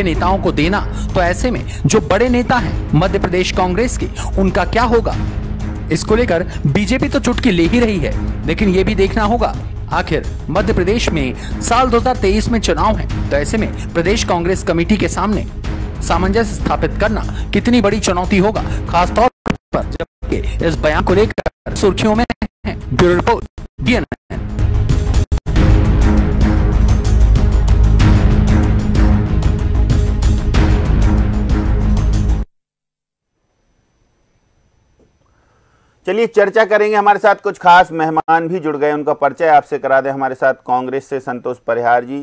के नेताओं को देना तो ऐसे में जो बड़े नेता हैं, मध्य प्रदेश कांग्रेस के, उनका क्या होगा? इसको लेकर बीजेपी तो चुटकी ले ही रही है, लेकिन ये भी देखना होगा, आखिर मध्य प्रदेश में साल 2023 में चुनाव है तो ऐसे में प्रदेश कांग्रेस कमेटी के सामने सामंजस्य स्थापित करना कितनी बड़ी चुनौती होगा, खासतौर पर जबकि इस बयान को लेकर सुर्खियों में ब्यूरो रिपोर्ट चलिए चर्चा करेंगे हमारे साथ कुछ खास मेहमान भी जुड़ गए, उनका परिचय आपसे करा दें। हमारे साथ कांग्रेस से संतोष परिहार जी,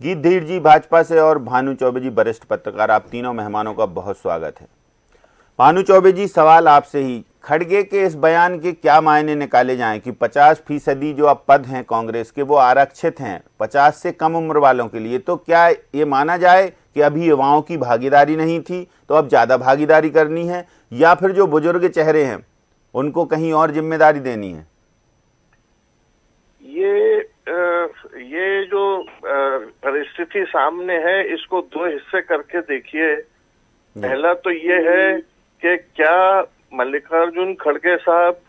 गीत धीर जी भाजपा से और भानु चौबे जी वरिष्ठ पत्रकार। आप तीनों मेहमानों का बहुत स्वागत है। भानु चौबे जी, सवाल आपसे ही, खड़गे के इस बयान के क्या मायने निकाले जाएँ कि 50 फ़ीसदी जो अब पद हैं कांग्रेस के, वो आरक्षित हैं 50 से कम उम्र वालों के लिए? तो क्या ये माना जाए कि अभी युवाओं की भागीदारी नहीं थी तो अब ज़्यादा भागीदारी करनी है? या फिर जो बुज़ुर्ग चेहरे हैं उनको कहीं और ज़िम्मेदारी देनी है? ये ये जो परिस्थिति सामने है इसको दो हिस्से करके देखिए। पहला तो ये है कि क्या मल्लिकार्जुन खड़गे साहब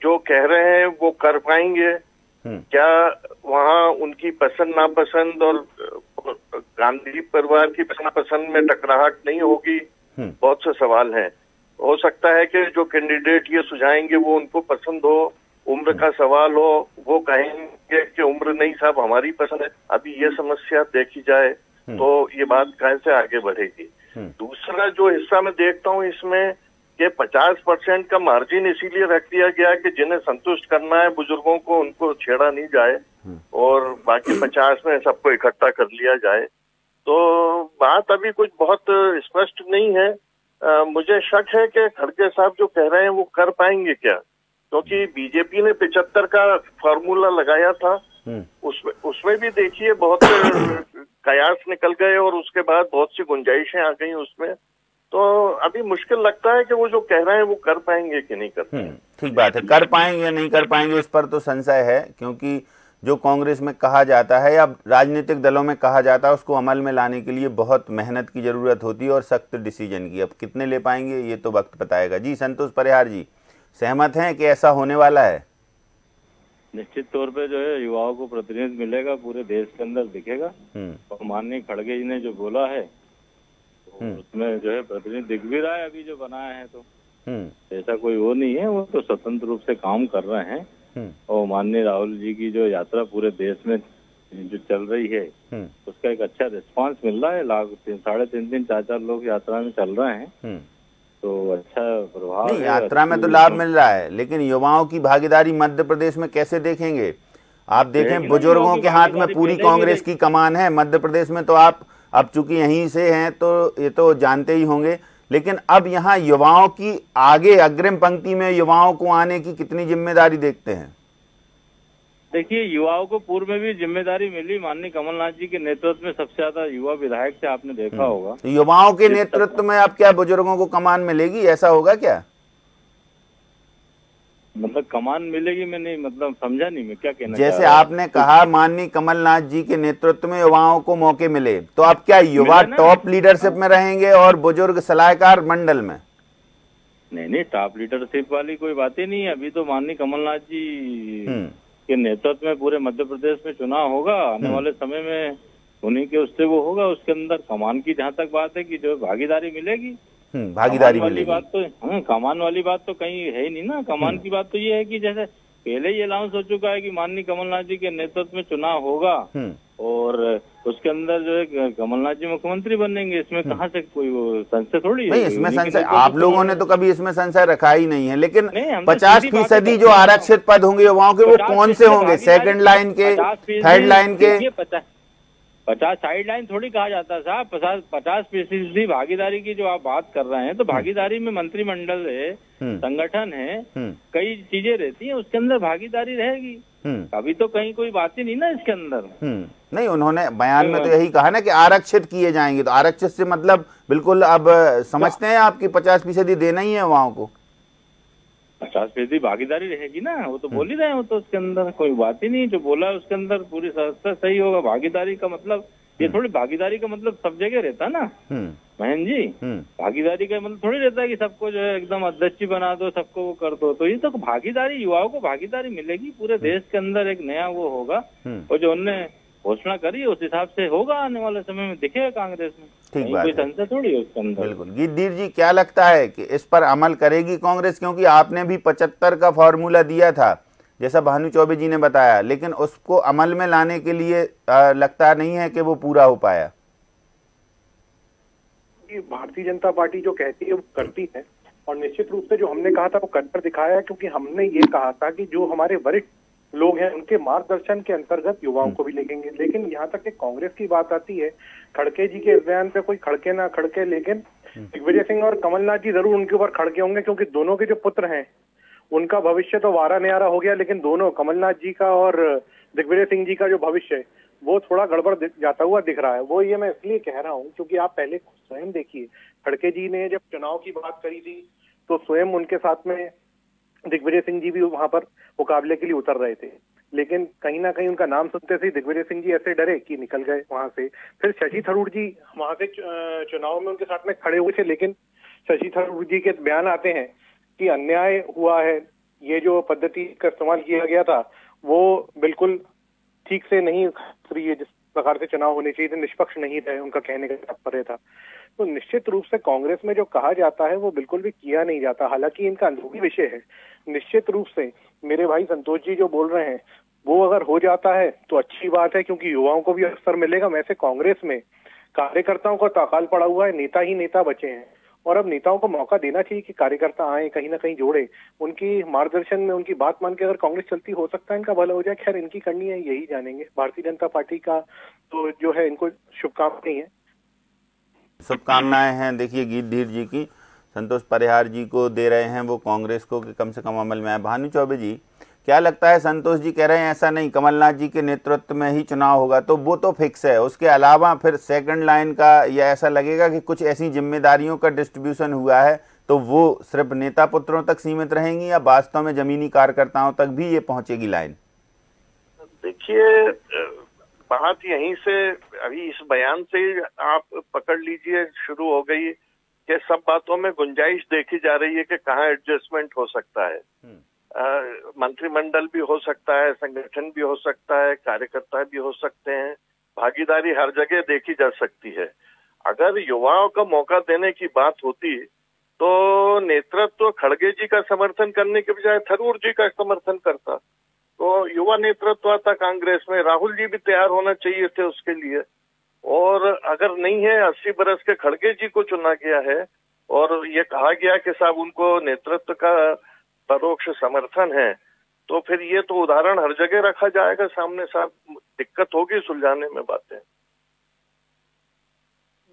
जो कह रहे हैं वो कर पाएँगे? क्या वहाँ उनकी पसंद नापसंद और गांधी परिवार की पसंद पसंद में टकराहट नहीं होगी? बहुत से सवाल हैं। हो सकता है कि जो कैंडिडेट ये सुझाएँगे वो उनको पसंद हो उम्र का सवाल हो वो कहेंगे कि उम्र नहीं साहब हमारी पसंद है। अभी ये समस्या देखी जाए तो ये बात कैसे आगे बढ़ेगी। दूसरा जो हिस्सा मैं देखता हूँ इसमें कि 50 परसेंट का मार्जिन इसीलिए रख दिया गया कि जिन्हें संतुष्ट करना है बुज़ुर्गों को उनको छेड़ा नहीं जाए और बाकी 50 में सबको इकट्ठा कर लिया जाए। तो बात अभी कुछ बहुत स्पष्ट नहीं है आ, मुझे शक है कि खड़गे साहब जो कह रहे हैं वो कर पाएँगे क्या? क्योंकि बीजेपी ने पिचहत्तर का फॉर्मूला लगाया था। उसमें उसमें भी देखिए बहुत कयास निकल गए और उसके बाद बहुत सी गुंजाइशें आ गई उसमें। तो अभी मुश्किल लगता है कि वो जो कह रहे हैं वो कर पाएँगे कि नहीं कर पाएँगे। ठीक बात है। कर पाएँगे या नहीं कर पाएँगे इस पर तो संशय है क्योंकि जो कांग्रेस में कहा जाता है या राजनीतिक दलों में कहा जाता है उसको अमल में लाने के लिए बहुत मेहनत की ज़रूरत होती है और सख्त डिसीज़न की अब कितने ले पाएँगे ये तो वक्त बताएगा जी संतोष परिहार जी सहमत हैं कि ऐसा होने वाला है निश्चित तौर पे जो है युवाओं को प्रतिनिधि मिलेगा पूरे देश के अंदर दिखेगा हम्म। और माननीय खड़गे जी ने जो बोला है तो हम्म। उसमें जो है प्रतिनिधि दिख भी रहा है अभी जो बनाया है तो हम्म। ऐसा कोई वो नहीं है वो तो स्वतंत्र रूप से काम कर रहे हैं। और माननीय राहुल जी की जो यात्रा पूरे देश में जो चल रही है हम्म। उसका एक अच्छा रिस्पांस मिल रहा है। लाख तीन साढ़े तीन तीन चार चार लोग यात्रा में चल रहे हैं। हम्म। तो अच्छा प्रभाव नहीं यात्रा में तो लाभ मिल रहा है लेकिन युवाओं की भागीदारी मध्य प्रदेश में कैसे देखेंगे? आप देखें बुज़ुर्गों के हाथ में पूरी कांग्रेस की कमान है मध्य प्रदेश में तो आप अब चूँकि यहीं से हैं तो ये तो जानते ही होंगे। लेकिन अब यहाँ युवाओं की आगे अग्रिम पंक्ति में युवाओं को आने की कितनी ज़िम्मेदारी देखते हैं? देखिए युवाओं को पूर्व में भी ज़िम्मेदारी मिली। माननीय कमलनाथ जी के नेतृत्व में सबसे ज़्यादा युवा विधायक से आपने देखा होगा। तो युवाओं के नेतृत्व में अब क्या बुज़ुर्गों को कमान मिलेगी? ऐसा होगा क्या? मतलब कमान मिलेगी मैं नहीं मतलब समझा नहीं मैं क्या कहना जैसे आपने कहा माननीय कमलनाथ जी के नेतृत्व में युवाओं को मौके मिले तो आप क्या युवा टॉप लीडरशिप में रहेंगे और बुज़ुर्ग सलाहकार मंडल में? नहीं नहीं टॉप लीडरशिप वाली कोई बात ही नहीं है। अभी तो माननीय कमलनाथ जी हम्म, के नेतृत्व में पूरे मध्य प्रदेश में चुनाव होगा। आने वाले समय में उन्हीं के उससे वो होगा। उसके अंदर कमान की जहाँ तक बात है कि जो भागीदारी मिलेगी हम्म, भागीदारी कमान वाली बात तो हाँ कमान वाली बात तो कहीं है ही नहीं ना। कमान की बात तो ये है कि जैसे पहले ही अनाउंस हो चुका है कि माननीय कमलनाथ जी के नेतृत्व में चुनाव होगा। हम्म, और उसके अंदर जो है कमलनाथ जी मुख्यमंत्री बनेंगे। इसमें कहाँ से कोई संशय थोड़ी है? नहीं। इसमें संशय आप लोगों ने तो कभी इसमें संशय रखा ही नहीं है। लेकिन तो पचास फ़ीसदी जो आरक्षित पद होंगे युवाओं के वो कौन से होंगे? सेकंड लाइन के थर्ड लाइन के। पचास साइड लाइन थोड़ी कहा जाता है साहब पचास पचास फ़ीसदी भागीदारी की जो आप बात कर रहे हैं तो भागीदारी में मंत्रिमंडल है हम्म, संगठन है हम्म, कई चीज़ें रहती हैं उसके अंदर भागीदारी रहेगी। हम्म, अभी तो कहीं कोई बात ही नहीं ना इसके अंदर। हम्म। नहीं उन्होंने बयान में तो यही कहा ना कि आरक्षित किए जाएँगे तो आरक्षित से मतलब बिल्कुल अब समझते हैं आपकी पचास फ़ीसदी देना ही है युवाओं को। पचास फ़ीसदी भागीदारी रहेगी ना? वो तो बोल ही रहे हैं वो तो उसके अंदर कोई बात ही नहीं। जो बोला उसके अंदर पूरी संस्था सही होगा। भागीदारी का मतलब ये थोड़ी भागीदारी का मतलब सब जगह रहता ना? हम्म। बहन जी हम्म। भागीदारी का मतलब थोड़ी रहता है कि सबको जो है एकदम अध्यक्ष बना दो सबको वो कर दो। तो ये तो भागीदारी युवाओं को भागीदारी मिलेगी। पूरे देश के अंदर एक नया वो होगा। हम्म। और जो उनने घोषणा करी उस हिसाब से होगा आने वाले समय में दिखेगा कांग्रेस में। ठीक बात कोई संशय थोड़ी है उसके अंदर। बिल्कुल। गिद्दीर जी क्या लगता है कि इस पर अमल करेगी कांग्रेस? क्योंकि आपने भी पचहत्तर का फॉर्मूला दिया था जैसा भानु चौबे जी ने बताया लेकिन उसको अमल में लाने के लिए अ, लगता नहीं है कि वो पूरा हो पाया। भारतीय जनता पार्टी जो कहती है वो करती है। और निश्चित रूप से जो हमने कहा था वो कर दिखाया है क्योंकि हमने ये कहा था कि जो हमारे वरिष्ठ लोग हैं उनके मार्गदर्शन के अंतर्गत युवाओं को भी लेंगे। लेकिन यहाँ तक कि कांग्रेस की बात आती है खड़के जी के इस बयान पे कोई खड़के ना खड़के लेकिन दिग्विजय सिंह और कमलनाथ जी ज़रूर उनके ऊपर खड़के होंगे क्योंकि दोनों के जो पुत्र हैं उनका भविष्य तो वारा न्यारा हो गया लेकिन दोनों कमलनाथ जी का और दिग्विजय सिंह जी का जो भविष्य है वो थोड़ा गड़बड़ जाता हुआ दिख रहा है। वो ये मैं इसलिए कह रहा हूँ क्योंकि आप पहले स्वयं देखिए खड़के जी ने जब चुनाव की बात करी थी तो स्वयं उनके साथ में दिग्विजय सिंह जी भी वहाँ पर मुकाबले के लिए उतर रहे थे। लेकिन कहीं ना कहीं उनका नाम सुनते ही दिग्विजय सिंह जी ऐसे डरे कि निकल गए वहाँ से। फिर शशि थरूर जी वहाँ से चुनाव में उनके साथ में खड़े हुए थे, लेकिन शशि थरूर जी के बयान आते हैं कि अन्याय हुआ है। ये जो पद्धति का इस्तेमाल किया गया था, वो बिल्कुल ठीक से नहीं है जिस प्रकार से चुनाव होने चाहिए थे, निष्पक्ष नहीं थे, उनका कहने का तात्पर्य था। तो निश्चित रूप से कांग्रेस में जो कहा जाता है, वो बिल्कुल भी किया नहीं जाता। हालाँकि इनका अंदरूनी विषय है। निश्चित रूप से मेरे भाई संतोष जी जो बोल रहे हैं, वो अगर हो जाता है तो अच्छी बात है, क्योंकि युवाओं को भी अवसर मिलेगा। वैसे कांग्रेस में कार्यकर्ताओं का ताकाल पड़ा हुआ है, नेता ही नेता बचे हैं। और अब नेताओं को मौका देना चाहिए कि कार्यकर्ता आए, कहीं ना कहीं जोड़े। उनकी मार्गदर्शन में, उनकी बात मान के अगर कांग्रेस चलती, हो सकता है इनका भला हो जाए। खैर, इनकी करनी है, यही जानेंगे। भारतीय जनता पार्टी का तो जो है, इनको शुभकामनाएँ है। शुभकामनाएँ हैं, देखिए गीत धीर जी की। संतोष परिहार जी को दे रहे हैं, वो कांग्रेस को कि कम से कम अमल में आए। भानु चौबे जी, क्या लगता है संतोष जी कह रहे हैं, ऐसा नहीं, कमलनाथ जी के नेतृत्व में ही चुनाव होगा तो वो तो फिक्स है। उसके अलावा फिर सेकंड लाइन का या ऐसा लगेगा कि कुछ ऐसी जिम्मेदारियों का डिस्ट्रीब्यूशन हुआ है तो वो सिर्फ़ नेता पुत्रों तक सीमित रहेंगी या वास्तव में जमीनी कार्यकर्ताओं तक भी ये पहुंचेगी लाइन देखिए, बात यहीं से, अभी इस बयान से आप पकड़ लीजिए, शुरू हो गई। कि सब बातों में गुंजाइश देखी जा रही है कि कहाँ एडजस्टमेंट हो सकता है। मंत्रिमंडल भी हो सकता है संगठन भी हो सकता है कार्यकर्ता भी हो सकते हैं। भागीदारी हर जगह देखी जा सकती है। अगर युवाओं का मौका देने की बात होती तो नेतृत्व खड़गे जी का समर्थन करने के बजाय थरूर जी का समर्थन करता। तो युवा नेतृत्व आता कांग्रेस में राहुल जी भी तैयार होना चाहिए थे उसके लिए। और अगर नहीं है, अस्सी बरस के खड़गे जी को चुना गया है, और ये कहा गया कि साहब उनको नेतृत्व का परोक्ष समर्थन है तो फिर ये तो उदाहरण हर जगह रखा जाएगा। सामने साहब, दिक्कत होगी सुलझाने में बातें।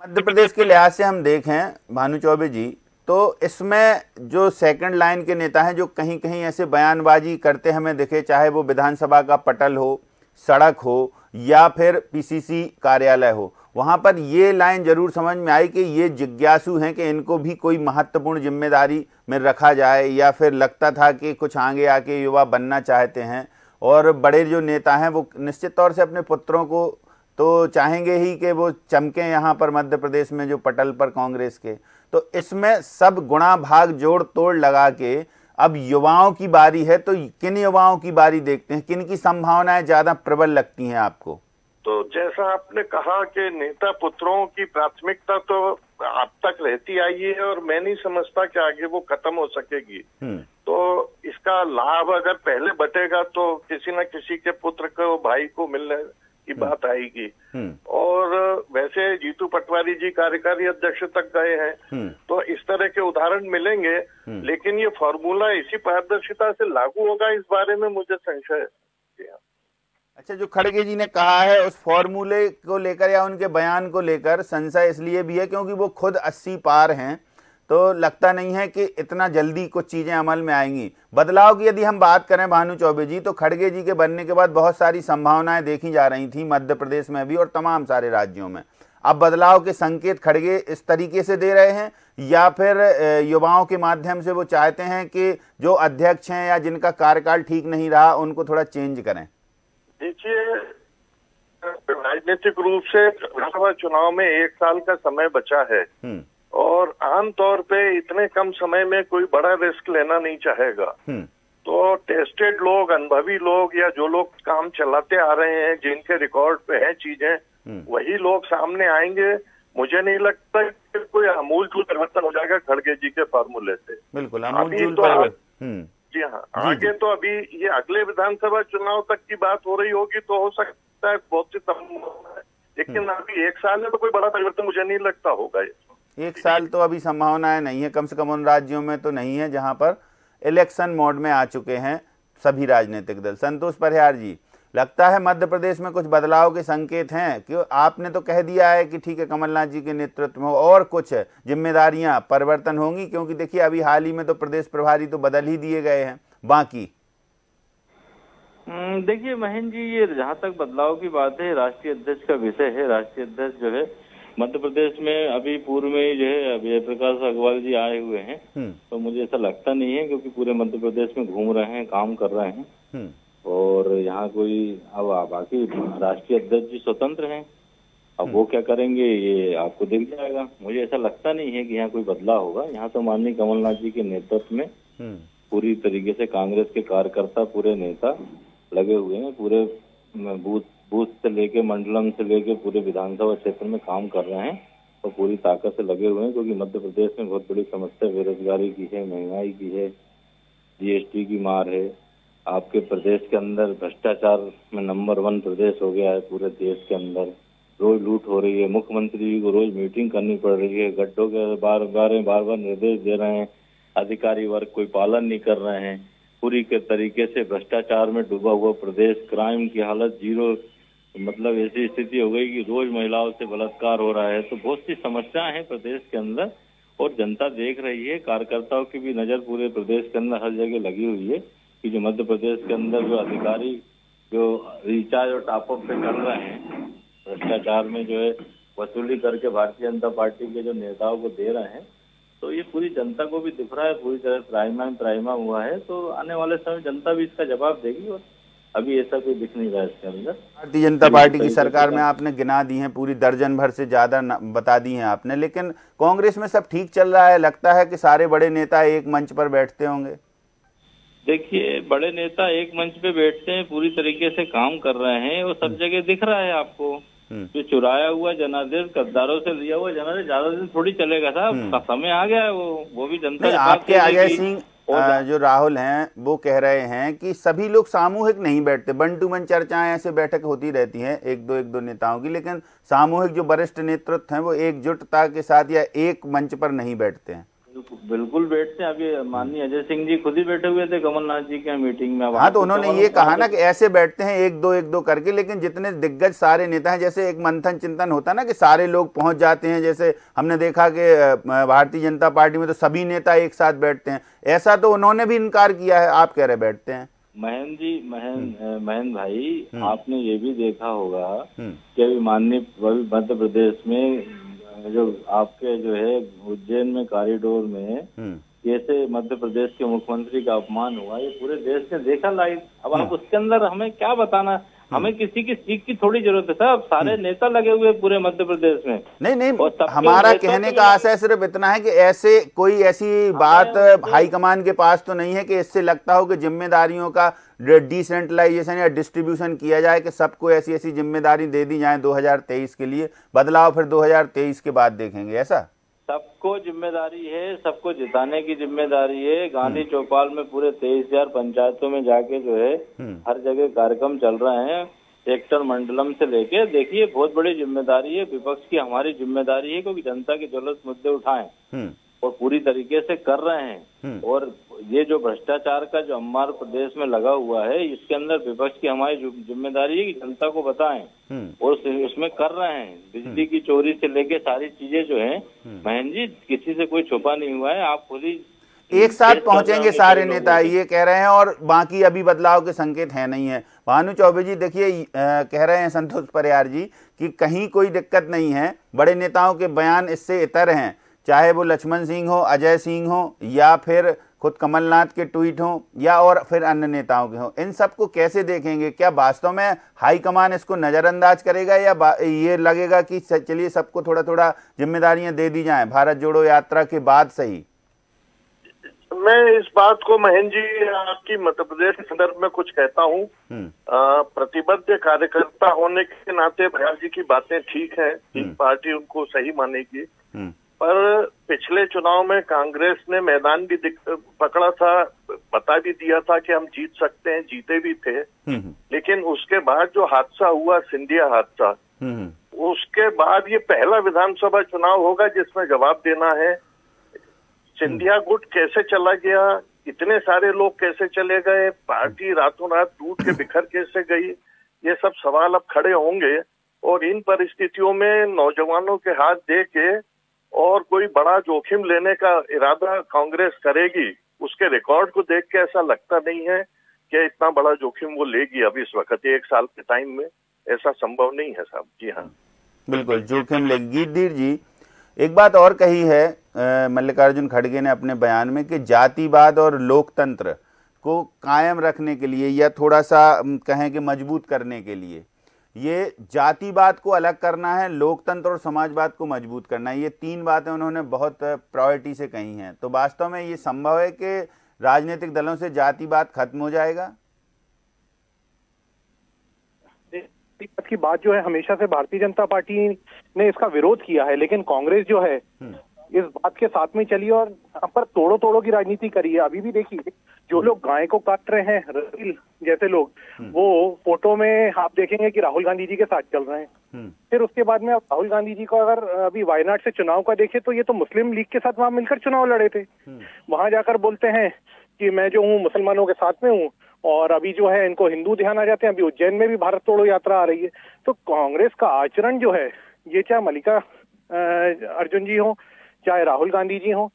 मध्य प्रदेश के लिहाज से हम देखें, भानु चौबे जी तो इसमें जो सेकंड लाइन के नेता हैं, जो कहीं कहीं ऐसे बयानबाजी करते हमें दिखे, चाहे वो विधानसभा का पटल हो सड़क हो या फिर पीसीसी कार्यालय हो, वहाँ पर ये लाइन ज़रूर समझ में आई कि ये जिज्ञासु हैं कि इनको भी कोई महत्वपूर्ण ज़िम्मेदारी में रखा जाए या फिर लगता था कि कुछ आगे आके युवा बनना चाहते हैं। और बड़े जो नेता हैं, वो निश्चित तौर से अपने पुत्रों को तो चाहेंगे ही कि वो चमके यहाँ पर मध्य प्रदेश में जो पटल पर कांग्रेस के। तो इसमें सब गुणा भाग जोड़ तोड़ लगा के अब युवाओं की बारी है तो किन युवाओं की बारी देखते हैं? किन की संभावनाएँ ज़्यादा प्रबल लगती हैं आपको? तो जैसा आपने कहा कि नेता पुत्रों की प्राथमिकता तो अब तक रहती आई है और मैं नहीं समझता कि आगे वो खत्म हो सकेगी। हम्म। तो इसका लाभ अगर पहले बटेगा तो किसी न किसी के पुत्र को भाई को मिलने की बात आएगी। हम्म। और वैसे जीतू पटवारी जी कार्यकारी अध्यक्ष तक गए हैं हम्म। तो इस तरह के उदाहरण मिलेंगे लेकिन ये फॉर्मूला इसी पारदर्शिता से लागू होगा इस बारे में मुझे संशय है हाँ। अच्छा जो खड़गे जी ने कहा है उस फॉर्मूले को लेकर या उनके बयान को लेकर संशय इसलिए भी है क्योंकि वो खुद अस्सी पार हैं। तो लगता नहीं है कि इतना जल्दी कुछ चीज़ें अमल में आएँगी। बदलाव की यदि हम बात करें भानु चौबे जी तो खड़गे जी के बनने के बाद बहुत सारी संभावनाएँ देखी जा रही थी मध्य प्रदेश में भी और तमाम सारे राज्यों में। अब बदलाव के संकेत खड़गे इस तरीके से दे रहे हैं या फिर युवाओं के माध्यम से वो चाहते हैं कि जो अध्यक्ष हैं या जिनका कार्यकाल ठीक नहीं रहा उनको थोड़ा चेंज करें। देखिए राजनीतिक रूप से विधानसभा चुनाव में एक साल का समय बचा है। हम्म। और आमतौर पे इतने कम समय में कोई बड़ा रिस्क लेना नहीं चाहेगा। हम्म। तो टेस्टेड लोग अनुभवी लोग या जो लोग काम चलाते आ रहे हैं जिनके रिकॉर्ड पे है चीज़ें वही लोग सामने आएँगे। मुझे नहीं लगता कि कोई अमूल परिवर्तन हो जाएगा खड़गे जी के फार्मूले से। बिल्कुल अभी तो आप- हम्म। जी हाँ आगे तो अभी ये अगले विधानसभा चुनाव तक की बात हो रही होगी तो हो सकता है बहुत सी है लेकिन अभी एक साल में तो कोई बड़ा परिवर्तन मुझे नहीं लगता होगा ये। एक साल तो अभी संभावनाएँ नहीं है कम से कम उन राज्यों में तो नहीं है जहाँ पर इलेक्शन मोड में आ चुके हैं सभी राजनीतिक दल। संतोष परिहार जी लगता है मध्य प्रदेश में कुछ बदलाव के संकेत हैं? कि आपने तो कह दिया है कि ठीक है कमलनाथ जी के नेतृत्व में और कुछ जिम्मेदारियाँ परिवर्तन होंगी क्योंकि देखिए अभी हाल ही में तो प्रदेश प्रभारी तो बदल ही दिए गए हैं। बाकी? हम्म, देखिए महेंद्र जी ये जहाँ तक बदलाव की बात है राष्ट्रीय अध्यक्ष का विषय है। राष्ट्रीय अध्यक्ष जो है मध्य प्रदेश में अभी पूर्व में ही जो है विजय प्रकाश अग्रवाल जी आए हुए हैं। हम्म। तो मुझे ऐसा लगता नहीं है क्योंकि पूरे मध्य प्रदेश में घूम रहे हैं काम कर रहे हैं। हम्म। और यहाँ कोई अब बाकी राष्ट्रीय अध्यक्ष जी स्वतंत्र हैं। अब वो क्या करेंगे ये आपको दिख जाएगा। मुझे ऐसा लगता नहीं है कि यहाँ कोई बदलाव होगा। यहाँ तो माननीय कमलनाथ जी के नेतृत्व में हम्म। पूरी तरीके से कांग्रेस के कार्यकर्ता पूरे नेता लगे हुए हैं पूरे बूथ बूथ से लेके मंडलम से लेके पूरे विधानसभा क्षेत्र में काम कर रहे हैं और पूरी ताकत से लगे हुए हैं, क्योंकि मध्य प्रदेश में बहुत बड़ी समस्या, बेरोजगारी की है, महँगाई की है, जीएसटी की मार है। आपके प्रदेश के अंदर भ्रष्टाचार में नंबर वन प्रदेश हो गया है पूरे देश के अंदर। रोज लूट हो रही है, मुख्यमंत्री जी को रोज मीटिंग करनी पड़ रही है, गड्ढों के बार बार बार बार निर्देश दे रहे हैं, अधिकारी वर्ग कोई पालन नहीं कर रहे हैं। पूरी के तरीके से भ्रष्टाचार में डूबा हुआ प्रदेश, क्राइम की हालत, ज़ीरो मतलब ऐसी स्थिति हो गई कि रोज महिलाओं से बलात्कार हो रहा है। तो बहुत सी समस्याएँ हैं प्रदेश के अंदर और जनता देख रही है। कार्यकर्ताओं की भी नज़र पूरे प्रदेश के अंदर हर जगह लगी हुई है कि जो मध्य प्रदेश के अंदर जो अधिकारी, जो रिचार्ज और टॉपअप पे कर रहे हैं, भ्रष्टाचार में जो है वसूली करके भारतीय जनता पार्टी के जो नेताओं को दे रहे हैं तो ये पूरी जनता को भी दिख रहा है। पूरी तरह प्राइमा प्राइमा हुआ है। तो आने वाले समय जनता भी इसका जवाब देगी और अभी ऐसा कोई दिख नहीं रहा है इसके अंदर। भारतीय जनता पार्टी की सरकार में आपने गिना दी हैं पूरी दर्जन भर से ज़्यादा बता दी हैं आपने लेकिन कांग्रेस में सब ठीक चल रहा है लगता है कि सारे बड़े नेता एक मंच पर बैठते होंगे। देखिए बड़े नेता एक मंच पे बैठते हैं पूरी तरीके से काम कर रहे हैं और सब जगह दिख रहा है आपको। हम्म। जो चुराया हुआ जनादेश गद्दारों से लिया हुआ जनादेश ज़्यादा दिन थोड़ी चलेगा साहब समय आ गया है वो वो भी जनता आपके अजय सिंह जो राहुल हैं वो कह रहे हैं कि सभी लोग सामूहिक नहीं बैठते। वन टू वन चर्चाएँ ऐसे बैठक होती रहती हैं एक दो एक दो नेताओं की लेकिन सामूहिक जो वरिष्ठ नेतृत्व हैं वो एकजुटता के साथ या एक मंच पर नहीं बैठते हैं। बिल्कुल- बैठते हैं। अभी माननीय अजय सिंह जी खुद ही बैठे हुए थे कमलनाथ जी के मीटिंग में। हाँ तो उन्होंने ये कहा ना कि ऐसे बैठते हैं एक दो एक दो करके लेकिन जितने दिग्गज सारे नेता हैं जैसे एक मंथन चिंतन होता है ना कि सारे लोग पहुँच जाते हैं जैसे हमने देखा कि भारतीय जनता पार्टी में तो सभी नेता एक साथ बैठते हैं। ऐसा तो उन्होंने भी इनकार किया है आप कह रहे बैठते हैं। महेंद्र जी महेंद्र महेंद्र भाई आपने ये भी देखा होगा हम्म। कि अभी माननीय मध्य प्रदेश में जो आपके जो है उज्जैन में कॉरिडोर में हम्म। कैसे मध्य प्रदेश के मुख्यमंत्री का अपमान हुआ ये पूरे देश ने देखा लाइव अब आप उसके अंदर हमें क्या बताना? हमें किसी की सीख की थोड़ी ज़रूरत है साहब। सारे नेता लगे हुए पूरे मध्य प्रदेश में। नहीं नहीं हमारा कहने का आशय सिर्फ़ इतना है कि ऐसे कोई ऐसी बात हाईकमान के पास तो नहीं है कि इससे लगता हो कि जिम्मेदारियों का डिसेंट्रलाइजेशन या डिस्ट्रीब्यूशन किया जाए कि सबको ऐसी ऐसी ज़िम्मेदारी दे दी जाए 2023 के लिए। बदलाव फिर 2023 के बाद देखेंगे ऐसा? सबको ज़िम्मेदारी है सबको जिताने की ज़िम्मेदारी है। गांधी चौपाल में पूरे तेईस हज़ार पंचायतों में जाके जो है हम्म। हर जगह कार्यक्रम चल रहे हैं। सेक्टर मंडलम से लेके देखिए बहुत बड़ी ज़िम्मेदारी है। विपक्ष की हमारी ज़िम्मेदारी है क्योंकि जनता के ज़रूरत मुद्दे उठाएँ। हम्म। और पूरी तरीके से कर रहे हैं। हम्म। और ये जो भ्रष्टाचार का जो अम्मार प्रदेश में लगा हुआ है इसके अंदर विपक्ष की हमारी ज़िम्मेदारी है कि जनता को बताएँ। हम्म। और उसमें कर रहे हैं। बिजली की चोरी से लेके सारी चीज़ें जो है बहन जी किसी से कोई छुपा नहीं हुआ है। आप खुद ही एक साथ पहुँचेंगे सारे नेता ये कह रहे हैं और बाकी अभी बदलाव के संकेत है नहीं है। भानु चौबे जी देखिए कह रहे हैं संतोष परियार जी कि कहीं कोई दिक्कत नहीं है। बड़े नेताओं के बयान इससे इतर हैं। चाहे वो लक्ष्मण सिंह हो अजय सिंह हो या फिर खुद कमलनाथ के ट्वीट हों या और फिर अन्य नेताओं के हों इन सबको कैसे देखेंगे क्या वास्तव में हाईकमान इसको नज़रअंदाज करेगा या ये लगेगा कि चलिए सबको थोड़ा थोड़ा जिम्मेदारियाँ दे दी जाएँ भारत जोड़ो यात्रा के बाद सही मैं इस बात को महेंद्र जी आपकी मध्य प्रदेश के संदर्भ में कुछ कहता हूँ हम्म। प्रतिबद्ध कार्यकर्ता होने के नाते भैया जी की बातें ठीक है हम्म। पार्टी उनको सही मानेगी हम्म। पर पिछले चुनाव में कांग्रेस ने मैदान भी पकड़ा था बता भी दिया था कि हम जीत सकते हैं जीते भी थे। लेकिन उसके बाद जो हादसा हुआ सिंधिया हादसा उसके बाद ये पहला विधानसभा चुनाव होगा जिसमें जवाब देना है। सिंधिया गुट कैसे चला गया? इतने सारे लोग कैसे चले गए? पार्टी रातों रात टूट के बिखर कैसे गई? ये सब सवाल अब खड़े होंगे। और इन परिस्थितियों में नौजवानों के हाथ दे के और कोई बड़ा जोखिम लेने का इरादा कांग्रेस करेगी, उसके रिकॉर्ड को देख के ऐसा लगता नहीं है कि इतना बड़ा जोखिम वो लेगी अभी इस वक्त, एक साल के टाइम में। ऐसा संभव नहीं है साहब। जी हाँ। बिल्कुल, जोखिम लेगी। दीर जी, एक बात और कही है मल्लिकार्जुन खड़गे ने अपने बयान में कि जातिवाद और लोकतंत्र को कायम रखने के लिए या थोड़ा सा कहें कि मज़बूत करने के लिए ये जातिवाद को अलग करना है लोकतंत्र और समाजवाद को मज़बूत करना है। ये तीन बातें उन्होंने बहुत प्रायोरिटी से कही हैं। तो वास्तव में ये संभव है कि राजनीतिक दलों से जातिवाद खत्म हो जाएगा? की बात जो है हमेशा से भारतीय जनता पार्टी ने इसका विरोध किया है लेकिन कांग्रेस जो है हम्म। इस बात के साथ में चली और पर तोड़ो तोड़ो की राजनीति करी है। अभी भी देखिए जो लोग गाय को काट रहे हैं रहील जैसे लोग हम्म। वो फ़ोटो में आप देखेंगे कि राहुल गांधी जी के साथ चल रहे हैं हम्म। फिर उसके बाद में राहुल गांधी जी को अगर अभी वायनाड से चुनाव का देखे तो ये तो मुस्लिम लीग के साथ वहाँ मिलकर चुनाव लड़े थे वहाँ जाकर बोलते हैं कि मैं जो हूँ मुसलमानों के साथ में हूँ और अभी जो है इनको हिंदू ध्यान आ जाते हैं अभी उज्जैन में भी भारत तोड़ो यात्रा आ रही है तो कांग्रेस का आचरण जो है ये चाहे मल्लिका अर्जुन जी हो चाहे राहुल गांधी जी हो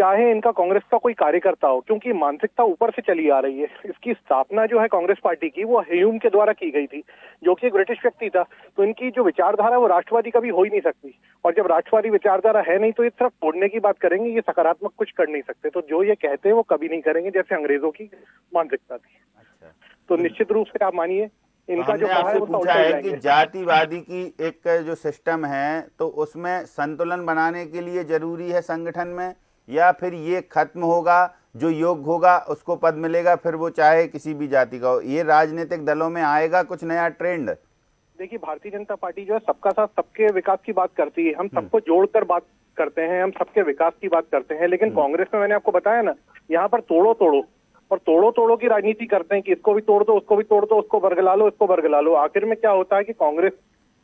चाहे इनका कांग्रेस का कोई कार्यकर्ता हो क्योंकि मानसिकता ऊपर से चली आ रही है। इसकी स्थापना जो है कांग्रेस पार्टी की वो ह्यूम के द्वारा की गई थी जो कि एक ब्रिटिश व्यक्ति था। तो इनकी जो विचारधारा वो राष्ट्रवादी कभी हो ही नहीं सकती। और जब राष्ट्रवादी विचारधारा है नहीं तो ये सिर्फ़ तोड़ने की बात करेंगे ये सकारात्मक कुछ कर नहीं सकते। तो जो ये कहते हैं वो कभी नहीं करेंगे जैसे अंग्रेज़ों की मानसिकता थी। अच्छा। तो निश्चित रूप से आप मानिए इनका जो आपसे तो पूछा है कि जातिवादी की एक जो सिस्टम है तो उसमें संतुलन बनाने के लिए ज़रूरी है संगठन में? या फिर ये खत्म होगा जो योग्य होगा उसको पद मिलेगा फिर वो चाहे किसी भी जाति का हो। ये राजनीतिक दलों में आएगा कुछ नया ट्रेंड देखिए भारतीय जनता पार्टी जो है सबका साथ सबके विकास की बात करती है। हम हम्म। सबको जोड़कर बात करते हैं हम सबके विकास की बात करते हैं लेकिन हम्म। कांग्रेस में मैंने आपको बताया ना यहाँ पर तोड़ो तोड़ो। और तोड़ो तोड़ो की राजनीति करते हैं कि इसको भी तोड़ दो उसको भी तोड़ दो उसको बरगला लो इसको बरगला लो। आखिर में क्या होता है कि कांग्रेस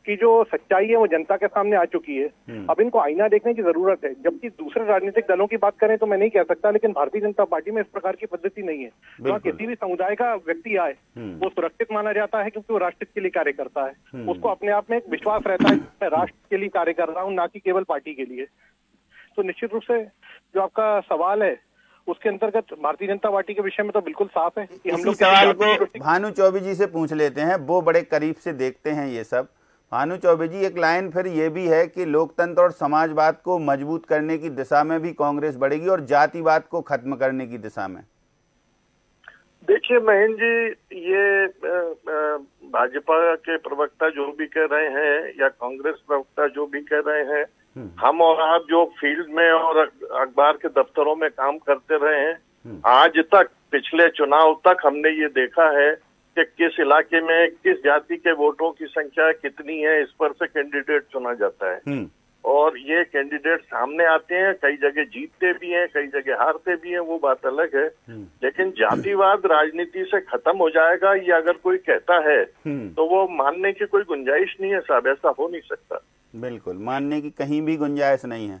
की जो सच्चाई है वो जनता के सामने आ चुकी है। हम्म। अब इनको आईना देखने की ज़रूरत है। जबकि दूसरे राजनीतिक दलों की बात करें तो मैं नहीं कह सकता लेकिन भारतीय जनता पार्टी में इस प्रकार की पद्धति नहीं है। तो किसी भी समुदाय का व्यक्ति आए हम्म। वो सुरक्षित माना जाता है क्योंकि वो राष्ट्र के लिए कार्य करता है। हम्म। उसको अपने आप में एक विश्वास रहता है मैं राष्ट्र के लिए कार्य कर रहा हूँ ना कि केवल पार्टी के लिए। तो निश्चित रूप से जो आपका सवाल है उसके अंतर्गत भारतीय जनता पार्टी के विषय में तो बिल्कुल साफ़ है कि हम लोग सवाल को भानु चौबे जी से पूछ लेते हैं। वो बड़े करीब से देखते हैं ये सब। भानु चौबे जी एक लाइन फिर ये भी है कि लोकतंत्र और समाजवाद को मज़बूत करने की दिशा में भी कांग्रेस बढ़ेगी और जातिवाद को खत्म करने की दिशा में देखिए महेंद्र जी ये भाजपा के प्रवक्ता जो भी कह रहे हैं या कांग्रेस प्रवक्ता जो भी कह रहे हैं हम्म। हम और आप जो फ़ील्ड में और अखबार के दफ्तरों में काम करते रहे हैं हम्म। आज तक पिछले चुनाव तक हमने ये देखा है कि किस इलाके में किस जाति के वोटों की संख्या कितनी है इस पर से कैंडिडेट चुना जाता है। हम्म। और ये कैंडिडेट सामने आते हैं कई जगह जीतते भी हैं कई जगह हारते भी हैं वो बात अलग है। हम्म। लेकिन जातिवाद राजनीति से खत्म हो जाएगा ये अगर कोई कहता है हम्म। तो वो मानने की कोई गुंजाइश नहीं है साहब ऐसा हो नहीं सकता। बिल्कुल मानने की कहीं भी गुंजाइश नहीं है।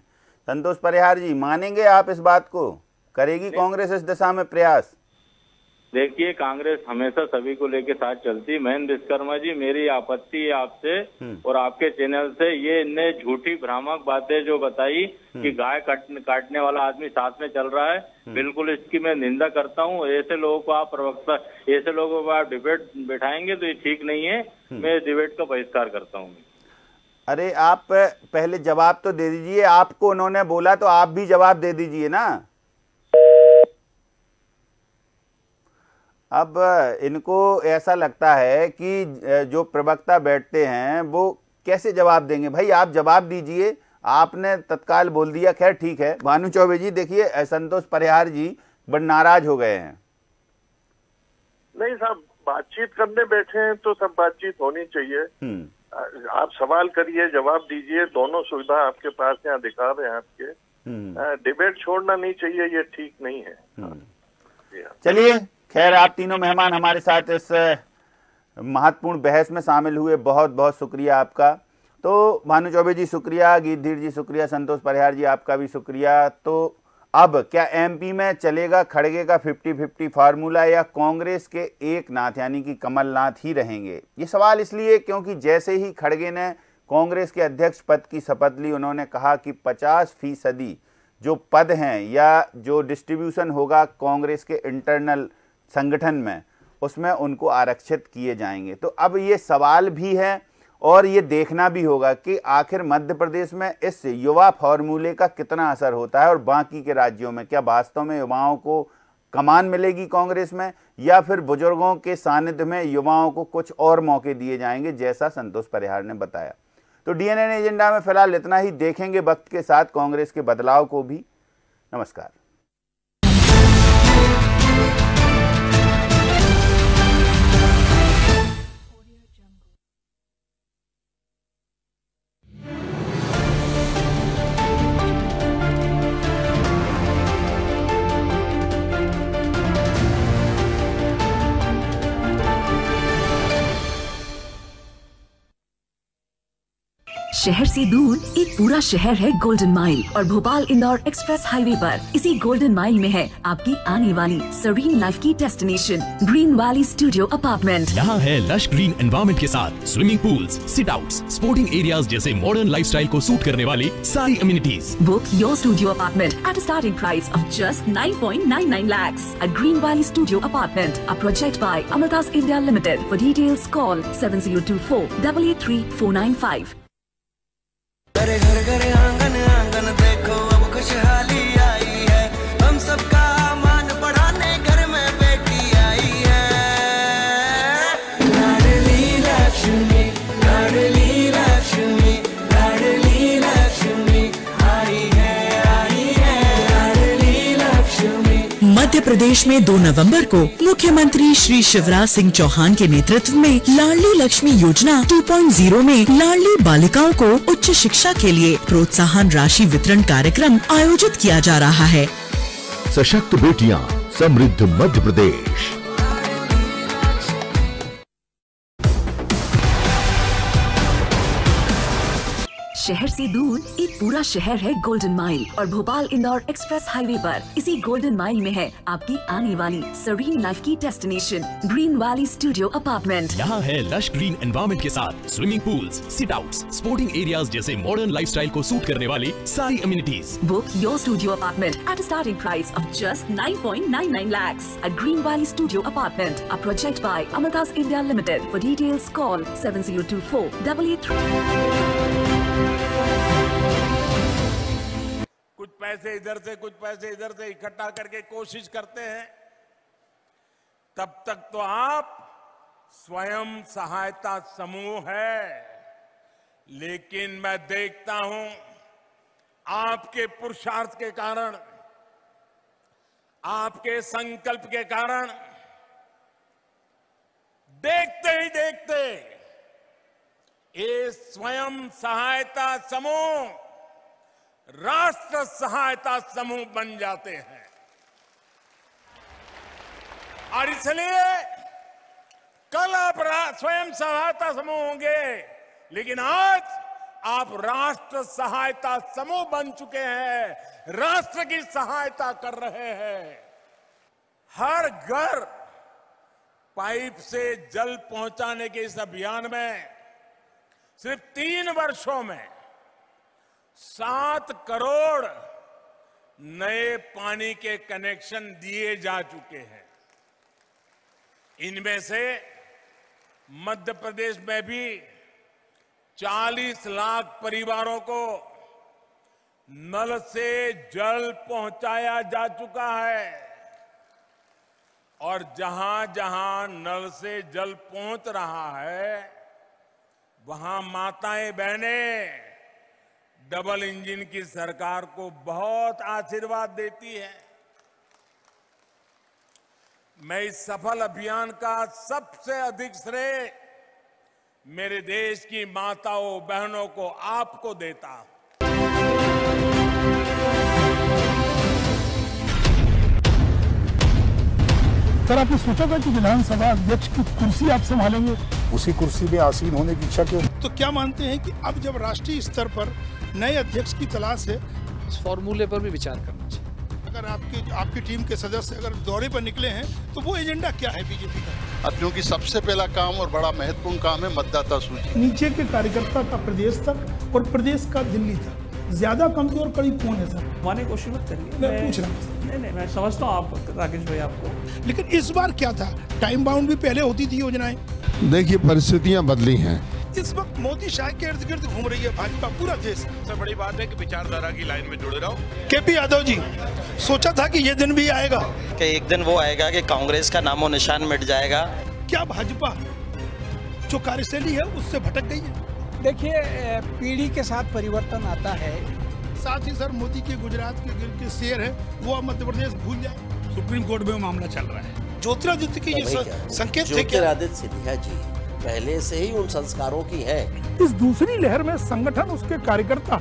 संतोष परिहार जी मानेंगे आप इस बात को? करेगी कांग्रेस इस दिशा में प्रयास? देखिए कांग्रेस हमेशा सभी को लेके साथ चलती महेंद्र विश्वकर्मा जी मेरी आपत्ति है आपसे हम्म। और आपके चैनल से। ये इनने झूठी भ्रामक बातें जो बताई हम्म। कि गाय काटने वाला आदमी साथ में चल रहा है हम्म। बिल्कुल इसकी मैं निंदा करता हूँ। ऐसे लोगों को आप प्रवक्ता ऐसे लोगों को आप डिबेट बैठाएँगे तो ये ठीक नहीं है। मैं डिबेट का बहिष्कार करता हूँ। अरे आप पहले जवाब तो दे दीजिए। आपको उन्होंने बोला तो आप भी जवाब दे दीजिए ना। अब इनको ऐसा लगता है कि जो प्रवक्ता बैठते हैं वो कैसे जवाब देंगे भाई आप जवाब दीजिए आपने तत्काल बोल दिया खैर ठीक है भानु चौबे जी देखिए संतोष परिहार जी बड़े नाराज़ हो गए हैं नहीं साहब बातचीत करने बैठे हैं तो सब बातचीत होनी चाहिए हम्म। आप सवाल करिए जवाब दीजिए दोनों सुविधा आपके पास है अधिकार है आपके हम्म। डिबेट छोड़ना नहीं चाहिए ये ठीक नहीं है हम्म। हाँ। चलिए खैर, आप तीनों मेहमान हमारे साथ इस महत्वपूर्ण बहस में शामिल हुए। बहुत बहुत शुक्रिया आपका। तो भानु चौबे जी, शुक्रिया। गीधीर जी, शुक्रिया। संतोष परिहार जी, आपका भी शुक्रिया। तो अब क्या एमपी में चलेगा खड़गे का 50-50 फार्मूला या कांग्रेस के एक नाथ, यानी कि कमलनाथ ही रहेंगे? ये सवाल इसलिए, क्योंकि जैसे ही खड़गे ने कांग्रेस के अध्यक्ष पद की शपथ ली, उन्होंने कहा कि 50 फ़ीसदी जो पद हैं या जो डिस्ट्रीब्यूशन होगा कांग्रेस के इंटरनल संगठन में, उसमें उनको आरक्षित किए जाएँगे। तो अब ये सवाल भी है और ये देखना भी होगा कि आखिर मध्य प्रदेश में इस युवा फॉर्मूले का कितना असर होता है और बाकी के राज्यों में क्या वास्तव में युवाओं को कमान मिलेगी कांग्रेस में या फिर बुज़ुर्गों के सानिध्य में युवाओं को कुछ और मौके दिए जाएँगे, जैसा संतोष परिहार ने बताया। तो डीएनएन एजेंडा में फ़िलहाल इतना ही। देखेंगे वक्त के साथ कांग्रेस के बदलाव को भी। नमस्कार। शहर से दूर एक पूरा शहर है गोल्डन माइल और भोपाल इंदौर एक्सप्रेस हाईवे पर। इसी गोल्डन माइल में है आपकी आने वाली सरीन लाइफ की destination green valley studio apartment यहाँ है लश ग्रीन एनवायरमेंट के साथ swimming pools, sit outs, sporting areas जैसे मॉडर्न लाइफस्टाइल को सूट करने वाली सारी amenities book your studio apartment at starting price of just 9.99 lakhs at Green Valley Studio Apartment, a project by Amatas India Limited. For details, call 7024 883 घर घर घर आँगन प्रदेश में 2 नवंबर को मुख्यमंत्री श्री शिवराज सिंह चौहान के नेतृत्व में लाडली लक्ष्मी योजना 2.0 में लाडली बालिकाओं को उच्च शिक्षा के लिए प्रोत्साहन राशि वितरण कार्यक्रम आयोजित किया जा रहा है। सशक्त बेटिया, समृद्ध मध्य प्रदेश। शहर से दूर एक पूरा शहर है गोल्डन माइल और भोपाल इंदौर एक्सप्रेस हाईवे पर। इसी गोल्डन माइल में है आपकी आने वाली सरीन लाइफ की destination green valley studio apartment यहाँ है लश ग्रीन एनवायरमेंट के साथ swimming pool sit out sporting areas जैसे मॉडर्न लाइफस्टाइल को सूट करने वाली सारी amenities book your studio apartment at starting price of just 9.99 studio apartment a project Studio Apartment, a project by Amatas India Limited. For details, call 7024 883 कुछ पैसे इधर से, कुछ पैसे इधर से इकट्ठा करके कोशिश करते हैं। तब तक तो आप स्वयं सहायता समूह है। लेकिन मैं देखता हूँ आपके पुरुषार्थ के कारण, आपके संकल्प के कारण, देखते ही देखते ये स्वयं सहायता समूह राष्ट्र सहायता समूह बन जाते हैं। और इसलिए कल आप स्वयं सहायता समूह होंगे, लेकिन आज आप राष्ट्र सहायता समूह बन चुके हैं, राष्ट्र की सहायता कर रहे हैं। हर घर पाइप से जल पहुँचाने के इस अभियान में, सिर्फ़ तीन वर्षों में सात करोड़ नए पानी के कनेक्शन दिए जा चुके हैं। इनमें से मध्य प्रदेश में भी 40 लाख परिवारों को नल से जल पहुँचाया जा चुका है और जहाँ जहाँ नल से जल पहुँच रहा है, वहाँ माताएँ बहनें डबल इंजन की सरकार को बहुत आशीर्वाद देती है। मैं इस सफल अभियान का सबसे अधिक श्रेय मेरे देश की माताओं बहनों को आपको देता हूँ। सर आपने सोचा था कि विधानसभा अध्यक्ष की कुर्सी आप संभालेंगे? उसी कुर्सी में आसीन होने की इच्छा क्यों? तो क्या मानते हैं कि अब जब राष्ट्रीय स्तर पर नए अध्यक्ष की तलाश है। इस फॉर्मूले पर भी विचार करना चाहिए। अगर आपकी आपकी टीम के सदस्य अगर दौरे पर निकले हैं तो वो एजेंडा क्या है बीजेपी का? अब क्योंकि सबसे पहला काम और बड़ा महत्वपूर्ण काम है मतदाता सूची। नीचे के कार्यकर्ता का प्रदेश तक और प्रदेश का दिल्ली तक ज़्यादा कमज़ोर कड़ी कौन है सर? माने कोशिश मत करिए। मैं पूछ रहा हूँ। नहीं नहीं मैं समझता हूँ आप राकेश भाई आपको। लेकिन इस बार क्या था? टाइम बाउंड भी पहले होती थी योजनाएँ। देखिए परिस्थितियाँ बदली हैं। इस वक्त मोदी शाह के इर्द गिर्द घूम रही है भाजपा पूरा देश। सबसे बड़ी बात है कि विचारधारा की लाइन में जुड़े रहो के पी यादव जी सोचा था कि ये दिन भी आएगा। कि एक दिन वो आएगा कि कांग्रेस का नामो निशान मिट जाएगा। क्या भाजपा जो कार्यशैली है उससे भटक गई है? देखिए पीढ़ी के साथ परिवर्तन आता है। साथ ही सर मोदी के गुजरात के गिर के शेर है वो अब मध्य प्रदेश भूल जाए। सुप्रीम कोर्ट में मामला चल रहा है। ज्योतिरादित्य के ये संकेत थे क्या? ज्योतिरादित्य सिंधिया जी पहले से ही उन संस्कारों की है। इस दूसरी लहर में संगठन उसके कार्यकर्ता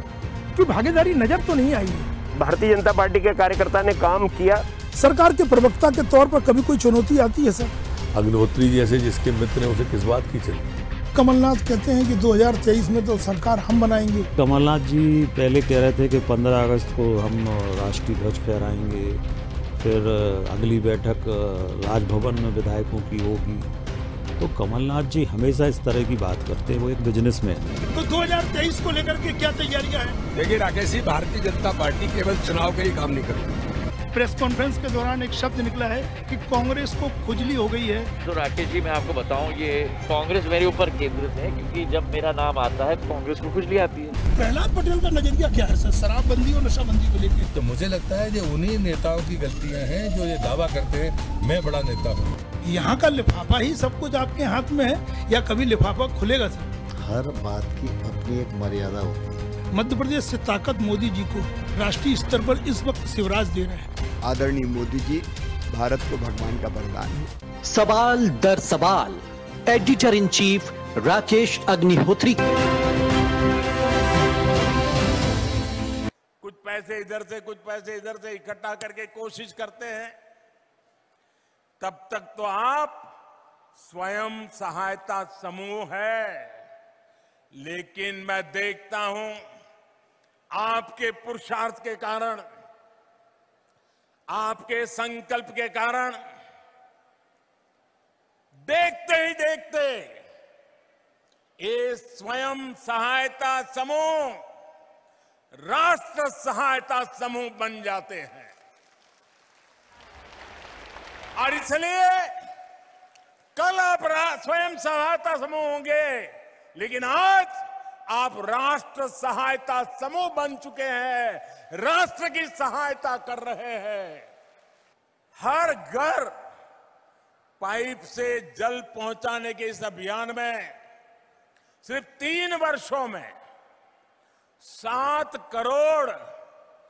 की भागीदारी नज़र तो नहीं आई। है भारतीय जनता पार्टी के कार्यकर्ता ने काम किया। सरकार के प्रवक्ता के तौर पर कभी कोई चुनौती आती है सर? अग्निहोत्री जैसे जिसके मित्र ने उसे किस बात की चली? कमलनाथ कहते हैं कि 2023 में तो सरकार हम बनाएँगे। कमलनाथ जी पहले कह रहे थे कि 15 अगस्त को हम राष्ट्रीय ध्वज फहराएँगे। फिर अगली बैठक राजभवन में विधायकों की होगी। तो कमलनाथ जी हमेशा इस तरह की बात करते हैं वो एक बिजनेसमैन है। तो 2023 को लेकर के क्या तैयारियाँ हैं? देखिए राकेश जी भारतीय जनता पार्टी केवल चुनाव के ही काम नहीं करती। प्रेस कॉन्फ्रेंस के दौरान एक शब्द निकला है कि कांग्रेस को खुजली हो गई है। तो राकेश जी मैं आपको बताऊँ ये कांग्रेस मेरे ऊपर केंद्रित है क्योंकि जब मेरा नाम आता है तो कांग्रेस को खुजली आती है। प्रहलाद पटेल का नज़रिया क्या है सर? शराबबंदी और नशाबंदी को लेकर? तो मुझे लगता है ये उन्हीं नेताओं की गलतियाँ हैं जो ये दावा करते हैं मैं बड़ा नेता हूँ। यहाँ का लिफाफा ही सब कुछ आपके हाथ में है या कभी लिफाफा खुलेगा सर? हर बात की अपनी एक मर्यादा होती है। मध्य प्रदेश से ताकत मोदी जी को राष्ट्रीय स्तर पर इस वक्त शिवराज दे रहे हैं। आदरणीय मोदी जी भारत को भगवान का वरदान है। सवाल दर सवाल editor in chief Rakesh Agnihotri. कुछ पैसे इधर से कुछ पैसे इधर से इकट्ठा करके कोशिश करते हैं। तब तक तो आप स्वयं सहायता समूह है। लेकिन मैं देखता हूँ आपके पुरुषार्थ के कारण, आपके संकल्प के कारण, देखते ही देखते ये स्वयं सहायता समूह, राष्ट्र सहायता समूह बन जाते हैं। और इसलिए कल आप स्वयं सहायता समूह होंगे। लेकिन आज आप राष्ट्र सहायता समूह बन चुके हैं। राष्ट्र की सहायता कर रहे हैं। हर घर पाइप से जल पहुँचाने के इस अभियान में सिर्फ़ तीन वर्षों में सात करोड़